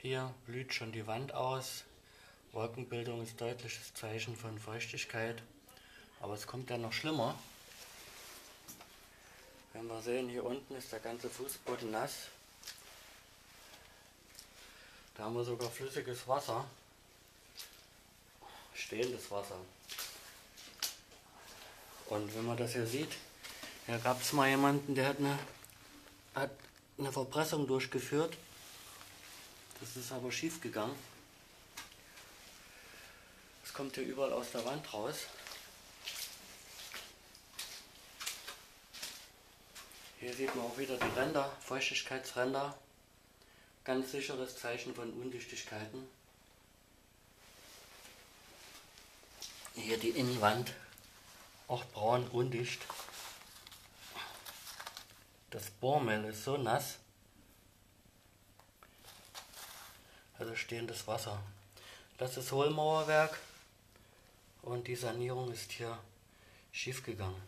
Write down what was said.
Hier blüht schon die Wand aus. Wolkenbildung ist deutliches Zeichen von Feuchtigkeit. Aber es kommt ja noch schlimmer. Wenn wir sehen, hier unten ist der ganze Fußboden nass. Da haben wir sogar flüssiges Wasser. Stehendes Wasser. Und wenn man das hier sieht, hier gab es mal jemanden, der hat eine, hat eine Verpressung durchgeführt. Das ist aber schief gegangen. Es kommt hier überall aus der Wand raus. Hier sieht man auch wieder die Ränder, Feuchtigkeitsränder. Ganz sicheres Zeichen von Undichtigkeiten. Hier die Innenwand, auch braun, undicht. Das Bohrmehl ist so nass. Stehendes Wasser. Das ist Hohlmauerwerk und die Sanierung ist hier schief gegangen.